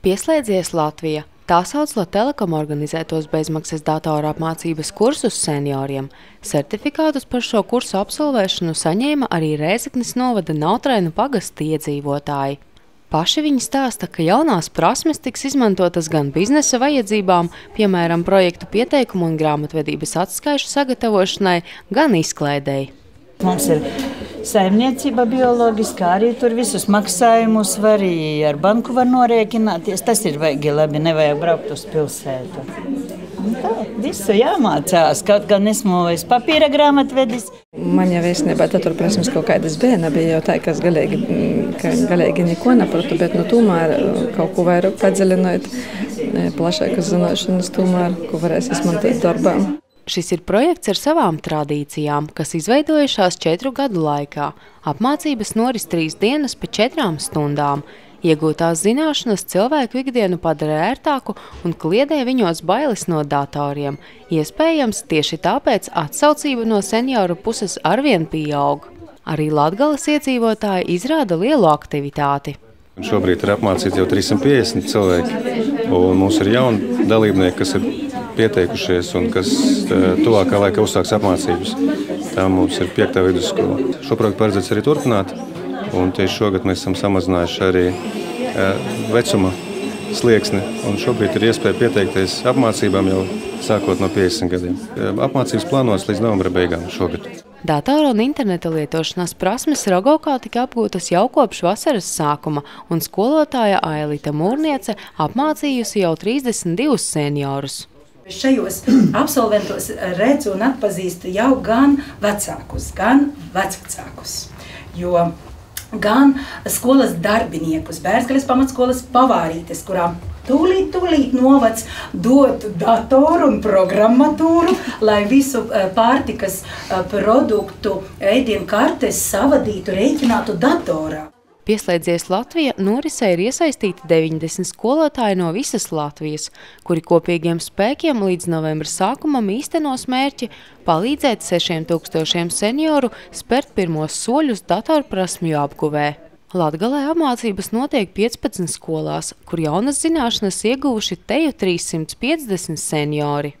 Pieslēdzies Latvija. Tā sauc Telekom organizētos bezmaksas datoru apmācības kursus senioriem. Certifikātus par šo kursu absolvēšanu saņēma arī Rēzeknes novada Nautrainu pagasta iedzīvotāji. Paši viņi stāsta, ka jaunās prasmes tiks izmantotas gan biznesa vajadzībām, piemēram, projektu pieteikumu un grāmatvedības atskaišu sagatavošanai, gan izklēdēji. Mums ir saimniecība bioloģiskā, arī tur visus maksājumus var arī ar banku var norēķināties. Tas ir vajag labi, nevajag braukt uz pilsētu. Tā, visu jāmācās, kaut gan esmu vairs papīra grāmatvedis. Man jau īstenībā tur prasmes kaut kādas bija, nebija jau tā, ka es galīgi, ka galīgi neko nepratu, bet nu tomēr kaut ko vairāk padziļinot, plašākas zināšanas tomēr, ko varēs izmantot darbā. Šis ir projekts ar savām tradīcijām, kas izveidojušās četru gadu laikā. Apmācības noris trīs dienas pa četrām stundām. Iegūtās zināšanas cilvēku ikdienu padara ērtāku un kliedē viņos bailes no datoriem. Iespējams, tieši tāpēc atsaucība no senioru puses arvien pieaug. Arī Latgales iedzīvotāji izrāda lielu aktivitāti. Šobrīd ir apmācīti jau 350 cilvēki, un mums ir jauni dalībnieki, kas ir pieteikušies un kas e, tuvākā laikā uzsāks apmācības. Tā mums ir piektā vidusskola. Šo projektu paredzēts arī turpināt, un tieši šogad mēs esam samazinājuši arī e, vecuma slieksni. Šobrīd ir iespēja pieteikties apmācībām jau sākot no 50 gadiem. E, apmācības plānotas līdz novembra beigām šogad. Datora un interneta lietošanas prasmes Rogovkā tika apgūtas jau kopš vasaras sākuma, un skolotāja Ailita Mūrniece apmācījusi jau 32 seniorus. Šajos absolventos redzu un atpazīstu jau gan vecākus, gan vecvecākus. Jo gan skolas darbiniekus, Bērnskaļas pamatskolas pavārītes, kurām tūlīt, tūlīt novads dotu datoru un programmatūru, lai visu eh, pārtikas eh, produktu ēdienu kartes savadītu, rēķinātu datorā. Pieslēdzies Latvija norisē ir iesaistīti 90 skolotāji no visas Latvijas, kuri kopīgiem spēkiem līdz novembra sākumam īstenos mērķi palīdzēt 6000 senioru spērt pirmos soļus datorprasmju apguvē. Latgalē apmācības notiek 15 skolās, kur jaunas zināšanas ieguvuši teju 350 seniori.